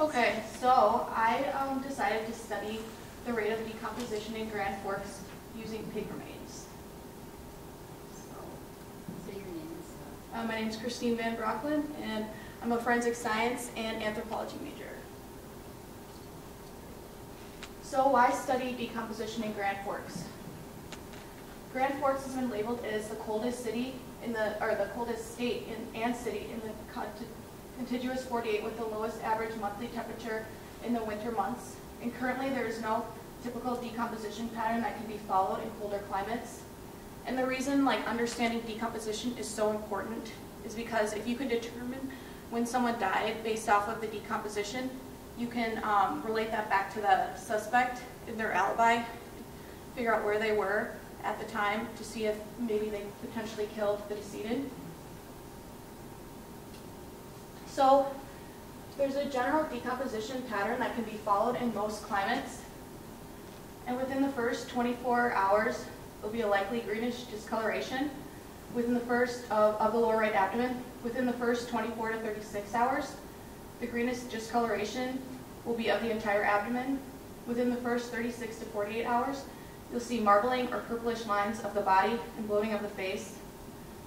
Okay, so I um, decided to study the rate of decomposition in Grand Forks using pig remains. So, So your name is, uh, uh, my name is Christine VanBrocklin, and I'm a forensic science and anthropology major. So why study decomposition in Grand Forks? Grand Forks has been labeled as the coldest city in the, or the coldest state in, and city in the contiguous 48 with the lowest average monthly temperature in the winter months. And currently, there is no typical decomposition pattern that can be followed in colder climates. And the reason like understanding decomposition is so important is because if you can determine when someone died based off of the decomposition, you can um, relate that back to the suspect in their alibi, figure out where they were at the time to see if maybe they potentially killed the decedent. So there's a general decomposition pattern that can be followed in most climates. And within the first 24 hours, there'll be a likely greenish discoloration. Within the first of, of the lower right abdomen, within the first 24 to 36 hours, the greenish discoloration will be of the entire abdomen. Within the first 36 to 48 hours, you'll see marbling or purplish lines of the body and bloating of the face.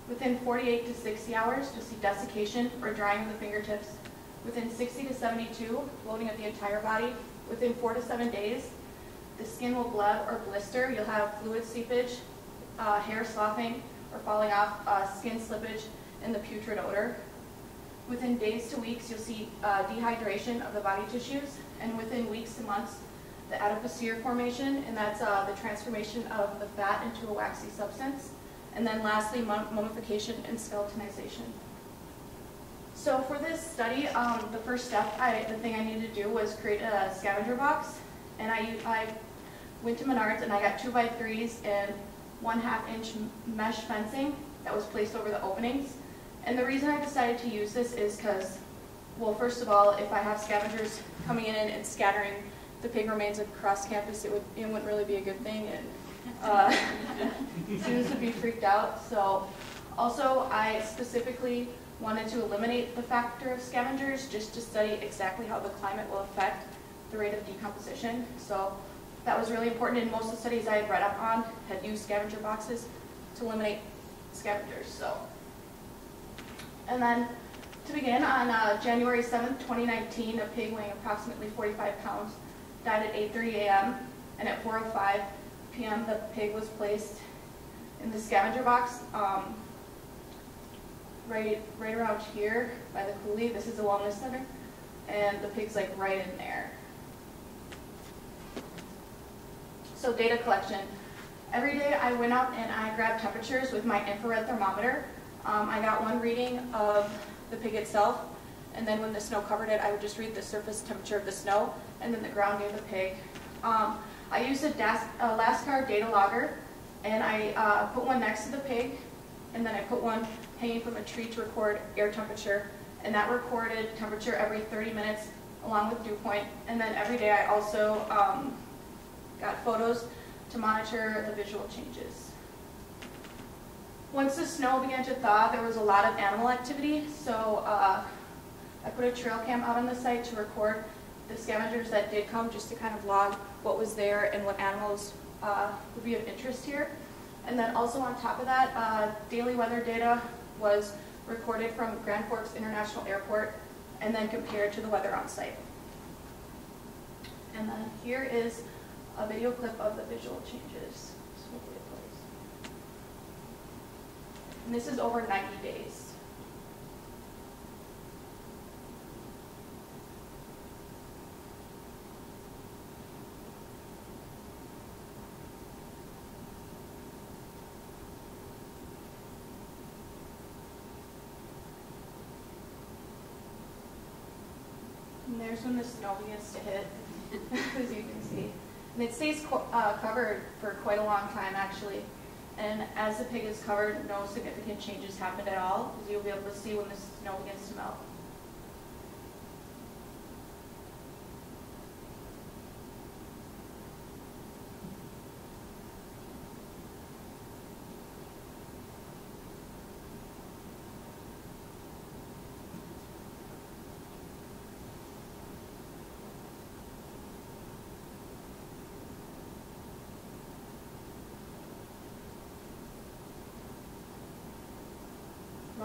Within 48 to 60 hours, you'll see desiccation or drying of the fingertips. Within 60 to 72, bloating of the entire body. Within 4 to 7 days, the skin will bleb or blister. You'll have fluid seepage, uh, hair sloughing or falling off, uh, skin slippage, and the putrid odor. Within days to weeks, you'll see uh, dehydration of the body tissues, and within weeks to months, the adipocere formation, and that's uh, the transformation of the fat into a waxy substance. And then lastly, mummification and skeletonization. So for this study, um, the first step, I, the thing I needed to do was create a scavenger box. And I, I went to Menards and I got two by threes and one half inch mesh fencing that was placed over the openings. And the reason I decided to use this is because, well, first of all, if I have scavengers coming in and scattering the pig remains across campus, it, would, it wouldn't really be a good thing. And uh, students would be freaked out. So also, I specifically wanted to eliminate the factor of scavengers just to study exactly how the climate will affect the rate of decomposition. So that was really important, and most of the studies I had read up on had used scavenger boxes to eliminate scavengers. So, and then to begin, on uh, January 7th, 2019, a pig weighing approximately 45 pounds died at 8:30 a.m. and at 4:05 p.m. the pig was placed in the scavenger box. Um, right, right around here by the coulee. This is the wellness center, and the pig's like right in there. So data collection. Every day I went out and I grabbed temperatures with my infrared thermometer. Um, I got one reading of the pig itself, and then when the snow covered it, I would just read the surface temperature of the snow and then the ground near the pig. Um, I used a, Das- data logger, and I uh, put one next to the pig, and then I put one hanging from a tree to record air temperature, and that recorded temperature every 30 minutes along with dew point. And then every day I also um, got photos to monitor the visual changes. Once the snow began to thaw, there was a lot of animal activity, so uh, I put a trail cam out on the site to record the scavengers that did come, just to kind of log what was there and what animals uh, would be of interest here. And then also on top of that, uh, daily weather data was recorded from Grand Forks International Airport and then compared to the weather on site. And then here is a video clip of the visual changes. And this is over 90 days. And there's when the snow begins to hit, as you can see. And it stays uh, covered for quite a long time, actually. And as the pig is covered, no significant changes happened at all, as you'll be able to see when the snow begins to melt.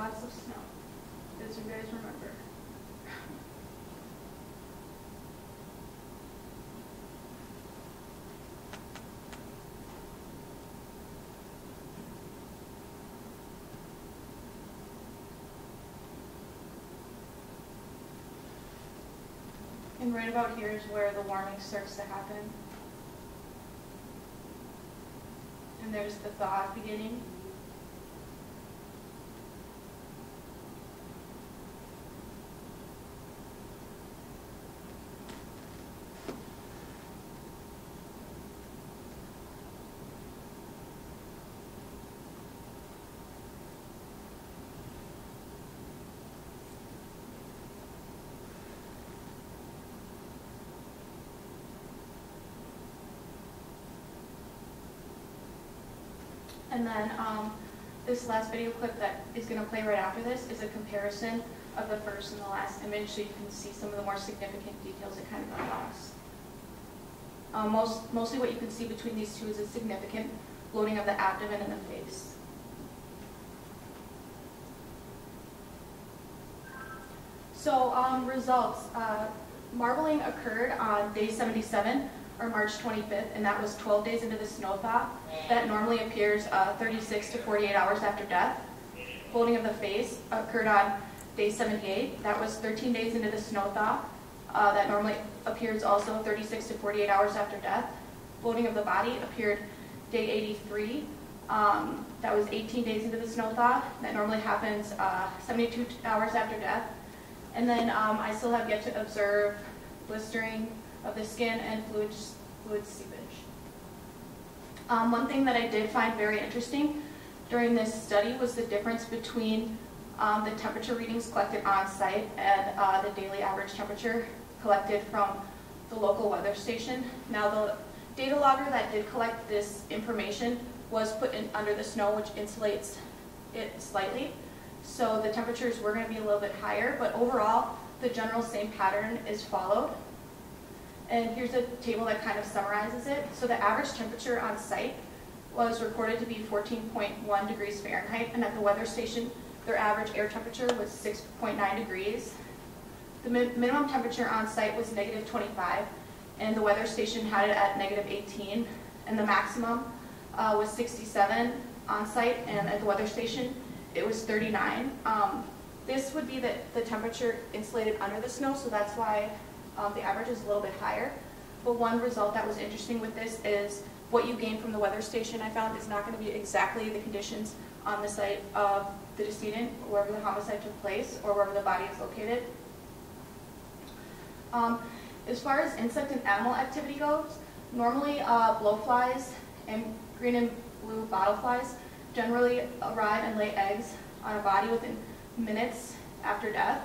Lots of snow, as you guys remember. And right about here is where the warming starts to happen. And there's the thaw beginning. And then um, this last video clip that is going to play right after this is a comparison of the first and the last image so you can see some of the more significant details that kind of got lost. Um, most, mostly what you can see between these two is a significant bloating of the abdomen and the face. So um, results, uh, marbling occurred on day 77 or March 25th, and that was 12 days into the snow thaw. That normally appears uh, 36 to 48 hours after death. Folding of the face occurred on day 78. That was 13 days into the snow thaw. Uh, that normally appears also 36 to 48 hours after death. Folding of the body appeared day 83. Um, that was 18 days into the snow thaw. That normally happens uh, 72 hours after death. And then um, I still have yet to observe blistering of the skin and fluid, fluid seepage. Um, one thing that I did find very interesting during this study was the difference between um, the temperature readings collected on site and uh, the daily average temperature collected from the local weather station. Now the data logger that did collect this information was put in under the snow which insulates it slightly. So the temperatures were going to be a little bit higher, but overall the general same pattern is followed. And here's a table that kind of summarizes it. So the average temperature on site was recorded to be 14.1 degrees Fahrenheit, and at the weather station, their average air temperature was 6.9 degrees. The mi minimum temperature on site was negative 25, and the weather station had it at negative 18, and the maximum uh, was 67 on site, and at the weather station, it was 39. Um, this would be the, the temperature insulated under the snow, so that's why um, the average is a little bit higher. But one result that was interesting with this is what you gain from the weather station I found is not going to be exactly the conditions on the site of the decedent, wherever the homicide took place, or wherever the body is located. Um, as far as insect and animal activity goes, normally uh, blowflies and green and blue bottleflies generally arrive and lay eggs on a body within minutes after death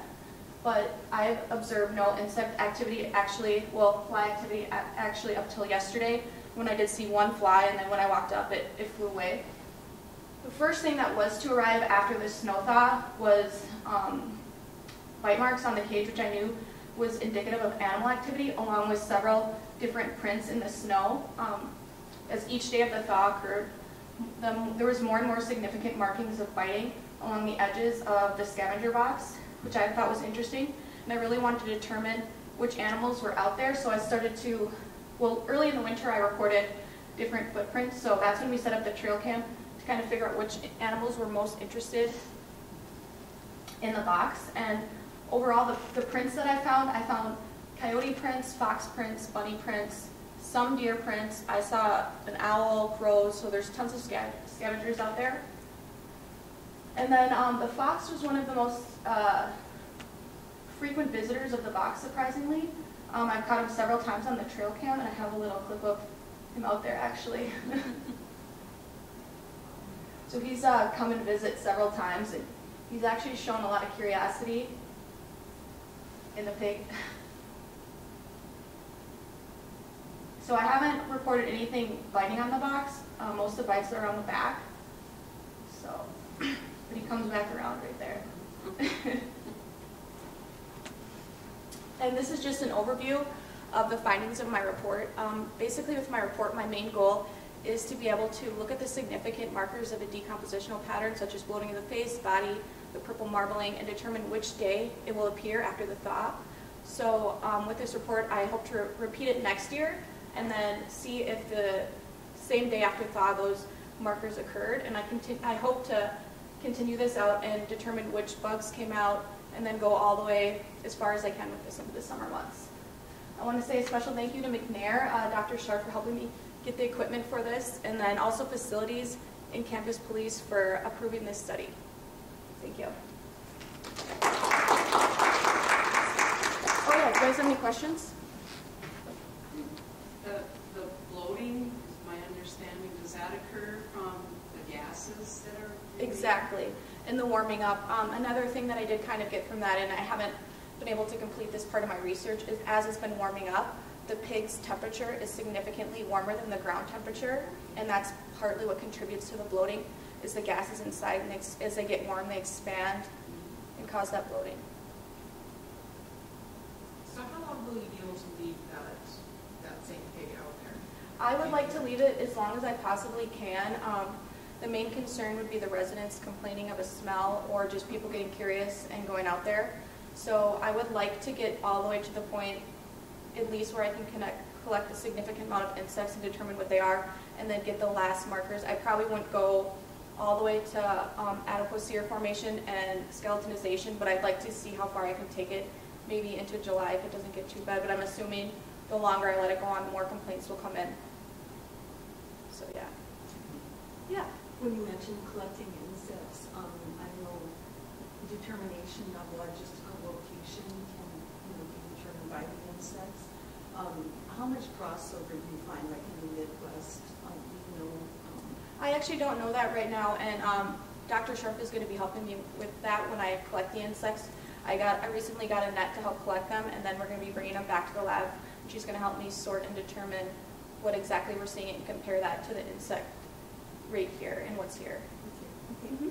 but I've observed no insect activity actually, well, fly activity actually up till yesterday when I did see one fly and then when I walked up it, it flew away. The first thing that was to arrive after the snow thaw was um, bite marks on the cage, which I knew was indicative of animal activity, along with several different prints in the snow. Um, as each day of the thaw occurred, the, there was more and more significant markings of biting along the edges of the scavenger box which I thought was interesting. And I really wanted to determine which animals were out there, so I started to, well, early in the winter I recorded different footprints, so that's when we set up the trail cam to kind of figure out which animals were most interested in the box. And overall, the, the prints that I found, I found coyote prints, fox prints, bunny prints, some deer prints. I saw an owl, crows, so there's tons of scav scavengers out there. And then um, the fox was one of the most uh, frequent visitors of the box, surprisingly. Um, I've caught him several times on the trail cam, and I have a little clip of him out there, actually. so he's uh, come and visit several times, and he's actually shown a lot of curiosity in the pig. So I haven't reported anything biting on the box. Uh, most of the bites are on the back. So. But he comes back around right there. and this is just an overview of the findings of my report. Um, basically with my report, my main goal is to be able to look at the significant markers of a decompositional pattern such as bloating of the face, body, the purple marbling, and determine which day it will appear after the thaw. So um, with this report, I hope to re- repeat it next year and then see if the same day after thaw those markers occurred. And I, I hope to continue this out and determine which bugs came out and then go all the way as far as I can with this into the summer months. I want to say a special thank you to McNair, uh, Dr. Sharp for helping me get the equipment for this, and then also facilities and campus police for approving this study. Thank you. Oh yeah, do you guys have any questions? The, the bloating, is my understanding, does that occur gases that are? Exactly, and the warming up. Um, another thing that I did kind of get from that, and I haven't been able to complete this part of my research, is as it's been warming up, the pig's temperature is significantly warmer than the ground temperature, and that's partly what contributes to the bloating, is the gases inside, and they as they get warm, they expand and cause that bloating. So how long will you be able to leave that, that same pig out there? I would like to leave it as long as I possibly can. Um, the main concern would be the residents complaining of a smell or just people getting curious and going out there. So I would like to get all the way to the point, at least where I can connect, collect a significant amount of insects and determine what they are, and then get the last markers. I probably wouldn't go all the way to um, adipocere formation and skeletonization, but I'd like to see how far I can take it, maybe into July if it doesn't get too bad. But I'm assuming the longer I let it go on, the more complaints will come in. So yeah. Yeah. When you mentioned collecting insects, um, I know determination of logistical location can, you know, be determined by the insects. Um, how much crossover do you find, like in the Midwest, um, you know, um, I actually don't know that right now, and um, Dr. Sharp is going to be helping me with that when I collect the insects. I got, I recently got a net to help collect them, and then we're going to be bringing them back to the lab. She's going to help me sort and determine what exactly we're seeing and compare that to the insect rate here and what's here. okay. You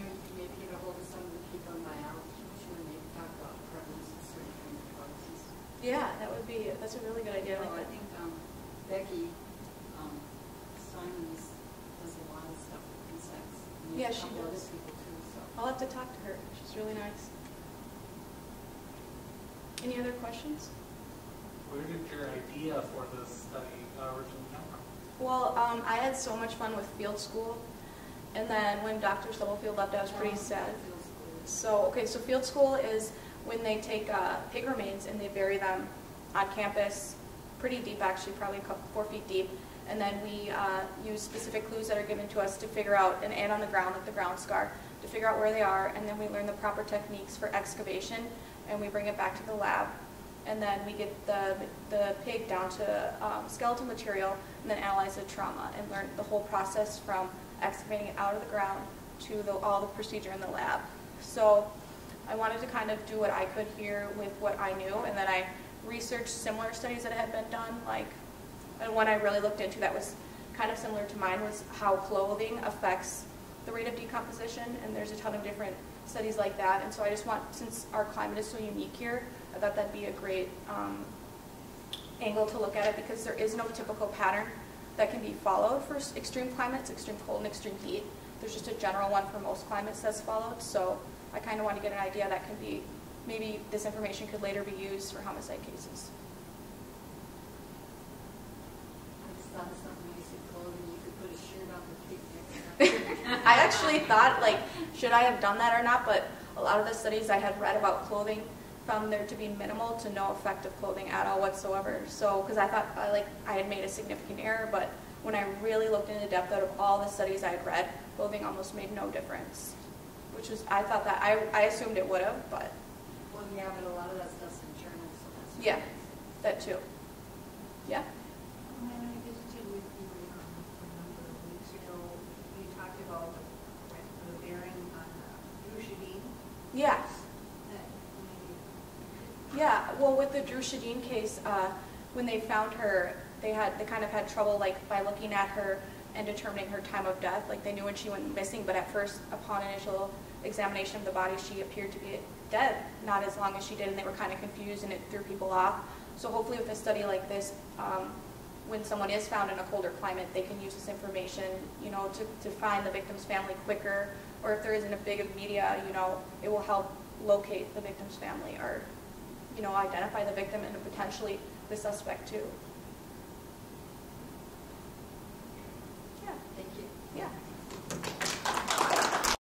know, you can maybe get a hold of some of the people in biology, sure, maybe talk about prevalence of certain kind of bugs. Yeah, that would be, that's a really good idea. I You know, like I think um, Becky um, Simmons does a lot of stuff with insects. and Yeah, she couple does. people too, so. I'll have to talk to her. She's really nice. Any other questions? Where did your idea for this study uh, originally come from? Well, um, I had so much fun with field school, and then when Dr. Stubblefield left, I was pretty sad. So, okay, so field school is when they take uh, pig remains and they bury them on campus, pretty deep actually, probably a couple, four feet deep. And then we uh, use specific clues that are given to us to figure out, and add on the ground, like the ground scar, to figure out where they are. And then we learn the proper techniques for excavation, and we bring it back to the lab. And then we get the, the pig down to um, skeletal material, and then analyze the trauma, and learn the whole process from excavating it out of the ground to the, all the procedure in the lab. So I wanted to kind of do what I could here with what I knew, and then I researched similar studies that had been done, like, and one I really looked into that was kind of similar to mine was how clothing affects the rate of decomposition, and there's a ton of different studies like that, and so I just want, since our climate is so unique here, I thought that'd be a great um, angle to look at it, because there is no typical pattern that can be followed for extreme climates, extreme cold and extreme heat. There's just a general one for most climates that's followed, so I kind of want to get an idea that can be, maybe this information could later be used for homicide cases. I just thought of something, you said clothing, you could put a shirt on the pig next time. I actually thought, like, should I have done that or not? But a lot of the studies I had read about clothing found there to be minimal to no effect of clothing at all whatsoever. So, because I thought, I, like, I had made a significant error, but when I really looked into depth out of all the studies I had read, clothing almost made no difference. Which was, I thought that, I, I assumed it would have, but Well, yeah, but a lot of that stuff's in journals, so that's. Yeah. that too. Yeah. And I visited with you um, a number of weeks ago. You talked about the, the bearing on uh, Dru Sjodin. Yeah. Yeah, well, with the Dru Sjodin case, uh, when they found her, they had they kind of had trouble like by looking at her and determining her time of death. Like they knew when she went missing, but at first, upon initial examination of the body, she appeared to be dead, not as long as she did, and they were kind of confused, and it threw people off. So hopefully, with a study like this, um, when someone is found in a colder climate, they can use this information, you know, to, to find the victim's family quicker, or if there isn't a big media, you know, it will help locate the victim's family or you know, identify the victim and potentially the suspect too.